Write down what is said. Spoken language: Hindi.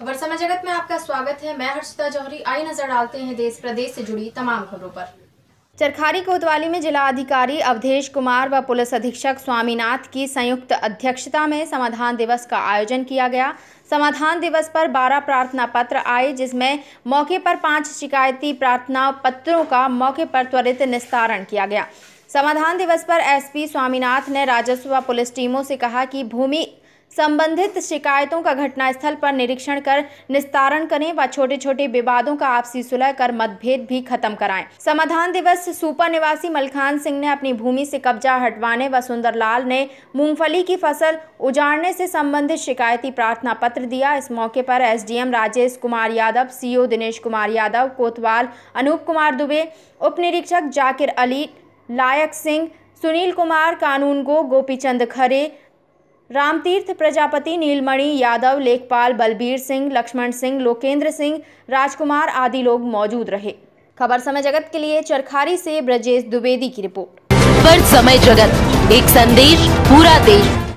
समय जगत में आपका स्वागत है। मैं हर्षिता जौहरी। आई नज़र डालते हैं देश प्रदेश से जुड़ी तमाम खबरों पर। चरखारी कोतवाली में जिला अधिकारी अवधेश कुमार व पुलिस अधीक्षक स्वामीनाथ की संयुक्त अध्यक्षता में समाधान दिवस का आयोजन किया गया। समाधान दिवस पर 12 प्रार्थना पत्र आए, जिसमें मौके पर पाँच शिकायती प्रार्थना पत्रों का मौके पर त्वरित निस्तारण किया गया। समाधान दिवस पर एसपी स्वामीनाथ ने राजस्व व पुलिस टीमों से कहा कि भूमि संबंधित शिकायतों का घटनास्थल पर निरीक्षण कर निस्तारण करें व छोटे छोटे विवादों का आपसी सुलह कर मतभेद भी खत्म कराएँ। समाधान दिवस सुपा निवासी मलखान सिंह ने अपनी भूमि से कब्जा हटवाने व सुंदरलाल ने मूंगफली की फ़सल उजाड़ने से संबंधित शिकायती प्रार्थना पत्र दिया। इस मौके पर एसडीएम राजेश कुमार यादव सीओ दिनेश कुमार यादव, कोतवाल अनूप कुमार दुबे, उप निरीक्षक जाकिर अली, लायक सिंह, सुनील कुमार कानून गो गोपीचंद खरे रामतीर्थ प्रजापति, नीलमणि, यादव, लेखपाल, बलबीर सिंह, लक्ष्मण सिंह, लोकेंद्र सिंह, राजकुमार आदि लोग मौजूद रहे। खबर समय जगत के लिए चरखारी से ब्रजेश द्विवेदी की रिपोर्ट। खबर समय जगत, एक संदेश पूरा देश।